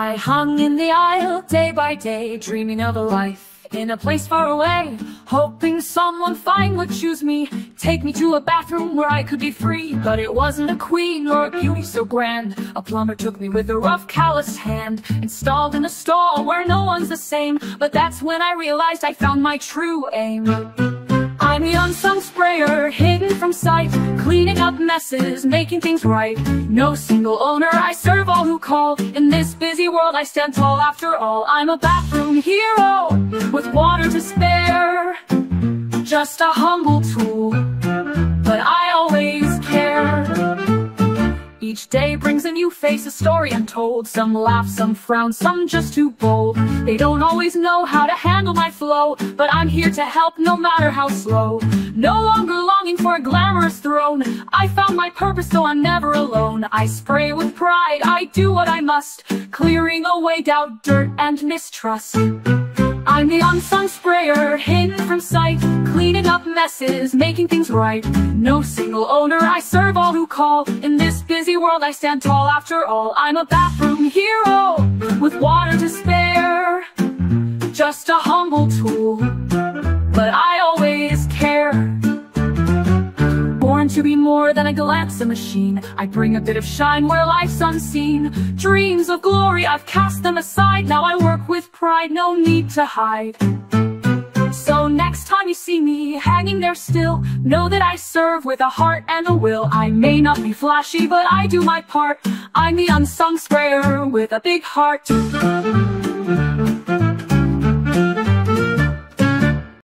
I hung in the aisle day by day, dreaming of a life in a place far away, hoping someone fine would choose me, take me to a bathroom where I could be free. But it wasn't a queen or a beauty so grand. A plumber took me with a rough, calloused hand, installed in a stall where no one's the same. But that's when I realized I found my true aim. I'm the unsung sprayer, hidden from sight, cleaning up messes, making things right. No single owner, I serve all who call. In this busy world, I stand tall after all. I'm a bathroom hero, with water to spare. Just a humble tool, day brings a new face, a story untold. Some laugh, some frown, some just too bold. They don't always know how to handle my flow, but I'm here to help no matter how slow. No longer longing for a glamorous throne. I found my purpose, so I'm never alone. I spray with pride, I do what I must, clearing away doubt, dirt, and mistrust. I'm the unsung sprayer, hidden from sight, cleaning up messes, making things right. No single owner, I serve all who call. In this busy world, I stand tall after all. I'm a bathroom hero, with water to spare. Just a humble tool, but I to be more than a glance a machine. I bring a bit of shine where life's unseen. Dreams of glory, I've cast them aside. Now I work with pride, no need to hide. So next time you see me hanging there still, know that I serve with a heart and a will. I may not be flashy, but I do my part. I'm the unsung sprayer with a big heart.